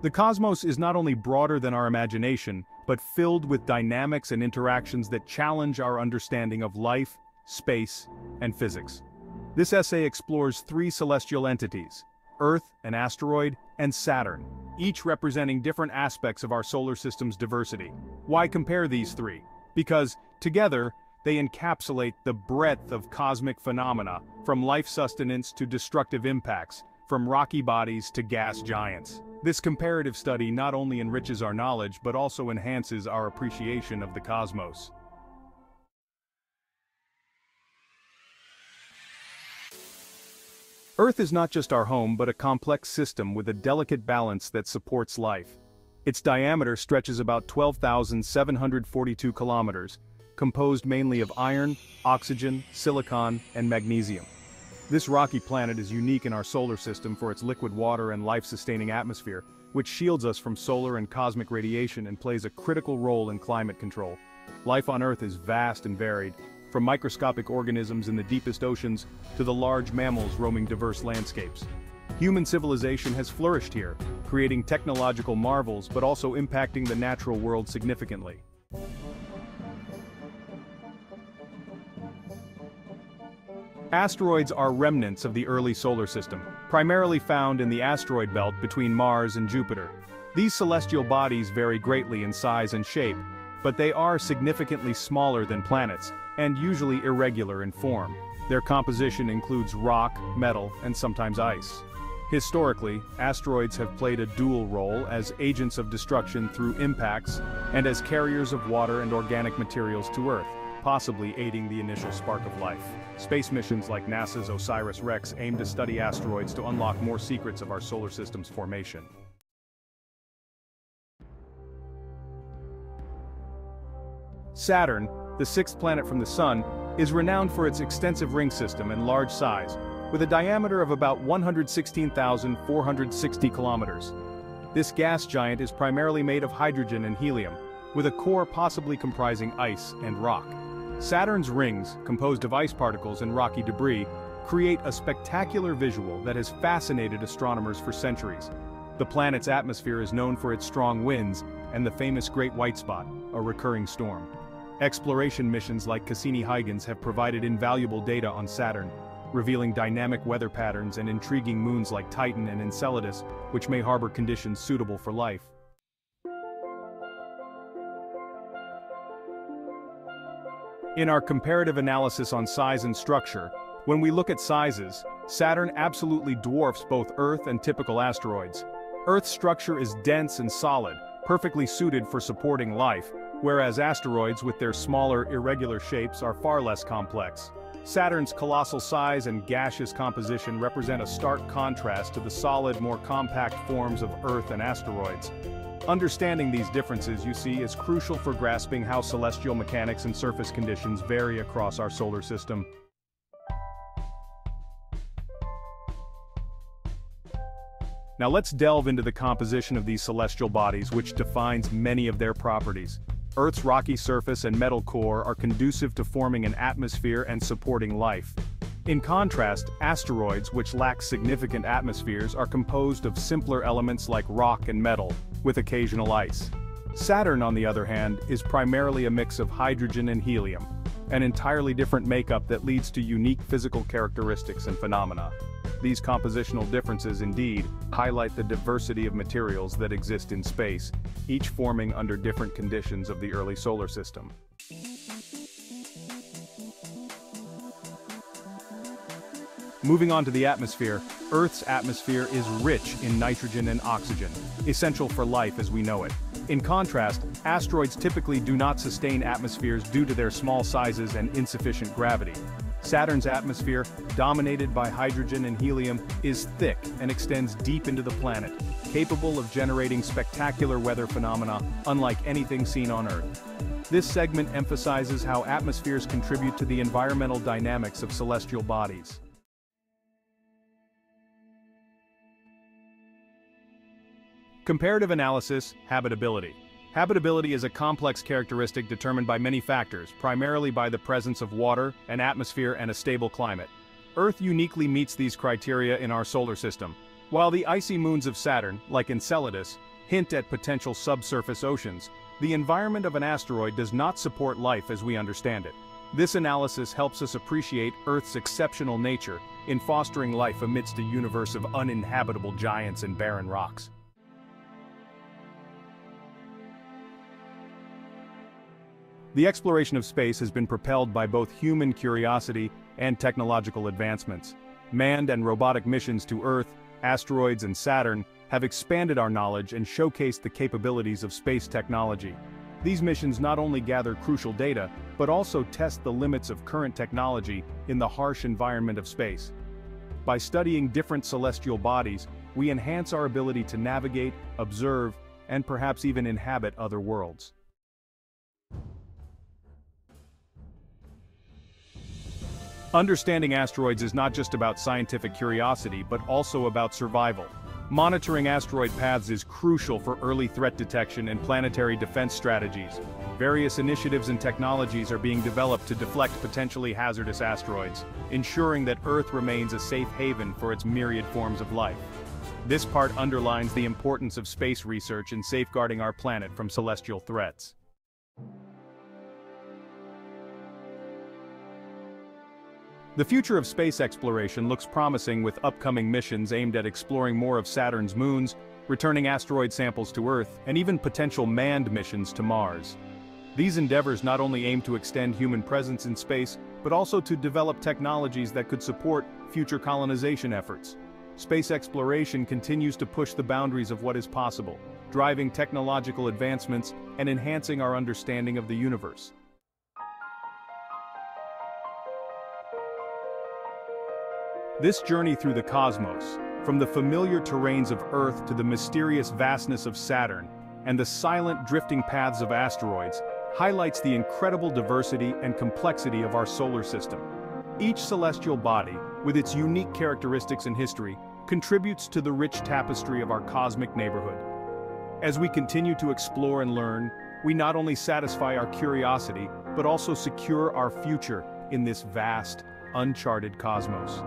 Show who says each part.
Speaker 1: The cosmos is not only broader than our imagination, but filled with dynamics and interactions that challenge our understanding of life, space, and physics. This essay explores three celestial entities, Earth, an asteroid, and Saturn, each representing different aspects of our solar system's diversity. Why compare these three? Because, together, they encapsulate the breadth of cosmic phenomena, from life sustenance to destructive impacts, from rocky bodies to gas giants. This comparative study not only enriches our knowledge but also enhances our appreciation of the cosmos. Earth is not just our home but a complex system with a delicate balance that supports life. Its diameter stretches about 12,742 kilometers, composed mainly of iron, oxygen, silicon, and magnesium. This rocky planet is unique in our solar system for its liquid water and life-sustaining atmosphere, which shields us from solar and cosmic radiation and plays a critical role in climate control. Life on Earth is vast and varied, from microscopic organisms in the deepest oceans to the large mammals roaming diverse landscapes. Human civilization has flourished here, creating technological marvels but also impacting the natural world significantly. Asteroids are remnants of the early solar system, primarily found in the asteroid belt between Mars and Jupiter. These celestial bodies vary greatly in size and shape, but they are significantly smaller than planets, and usually irregular in form. Their composition includes rock, metal, and sometimes ice. Historically, asteroids have played a dual role as agents of destruction through impacts and as carriers of water and organic materials to Earth, possibly aiding the initial spark of life. Space missions like NASA's OSIRIS-REx aim to study asteroids to unlock more secrets of our solar system's formation. Saturn, the sixth planet from the Sun, is renowned for its extensive ring system and large size, with a diameter of about 116,460 kilometers. This gas giant is primarily made of hydrogen and helium, with a core possibly comprising ice and rock. Saturn's rings, composed of ice particles and rocky debris, create a spectacular visual that has fascinated astronomers for centuries. The planet's atmosphere is known for its strong winds and the famous Great White Spot, a recurring storm. Exploration missions like Cassini-Huygens have provided invaluable data on Saturn, revealing dynamic weather patterns and intriguing moons like Titan and Enceladus, which may harbor conditions suitable for life. In our comparative analysis on size and structure, when we look at sizes, Saturn absolutely dwarfs both Earth and typical asteroids. Earth's structure is dense and solid, perfectly suited for supporting life, whereas asteroids with their smaller, irregular shapes are far less complex. Saturn's colossal size and gaseous composition represent a stark contrast to the solid, more compact forms of Earth and asteroids. Understanding these differences, you see, is crucial for grasping how celestial mechanics and surface conditions vary across our solar system. Now let's delve into the composition of these celestial bodies which defines many of their properties. Earth's rocky surface and metal core are conducive to forming an atmosphere and supporting life. In contrast, asteroids which lack significant atmospheres are composed of simpler elements like rock and metal, with occasional ice. Saturn, on the other hand, is primarily a mix of hydrogen and helium, an entirely different makeup that leads to unique physical characteristics and phenomena. These compositional differences indeed highlight the diversity of materials that exist in space, each forming under different conditions of the early solar system. Moving on to the atmosphere, Earth's atmosphere is rich in nitrogen and oxygen, essential for life as we know it. In contrast, asteroids typically do not sustain atmospheres due to their small sizes and insufficient gravity. Saturn's atmosphere, dominated by hydrogen and helium, is thick and extends deep into the planet, capable of generating spectacular weather phenomena unlike anything seen on Earth. This segment emphasizes how atmospheres contribute to the environmental dynamics of celestial bodies. Comparative analysis, habitability. Habitability is a complex characteristic determined by many factors, primarily by the presence of water, an atmosphere and a stable climate. Earth uniquely meets these criteria in our solar system. While the icy moons of Saturn, like Enceladus, hint at potential subsurface oceans, the environment of an asteroid does not support life as we understand it. This analysis helps us appreciate Earth's exceptional nature in fostering life amidst a universe of uninhabitable giants and barren rocks. The exploration of space has been propelled by both human curiosity and technological advancements. Manned and robotic missions to Earth, asteroids and Saturn have expanded our knowledge and showcased the capabilities of space technology. These missions not only gather crucial data, but also test the limits of current technology in the harsh environment of space. By studying different celestial bodies, we enhance our ability to navigate, observe, and perhaps even inhabit other worlds. Understanding asteroids is not just about scientific curiosity but also about survival. Monitoring asteroid paths is crucial for early threat detection and planetary defense strategies. Various initiatives and technologies are being developed to deflect potentially hazardous asteroids, ensuring that Earth remains a safe haven for its myriad forms of life. This part underlines the importance of space research in safeguarding our planet from celestial threats. The future of space exploration looks promising with upcoming missions aimed at exploring more of Saturn's moons, returning asteroid samples to Earth, and even potential manned missions to Mars. These endeavors not only aim to extend human presence in space, but also to develop technologies that could support future colonization efforts. Space exploration continues to push the boundaries of what is possible, driving technological advancements and enhancing our understanding of the universe. This journey through the cosmos, from the familiar terrains of Earth to the mysterious vastness of Saturn, and the silent drifting paths of asteroids, highlights the incredible diversity and complexity of our solar system. Each celestial body, with its unique characteristics and history, contributes to the rich tapestry of our cosmic neighborhood. As we continue to explore and learn, we not only satisfy our curiosity, but also secure our future in this vast, uncharted cosmos.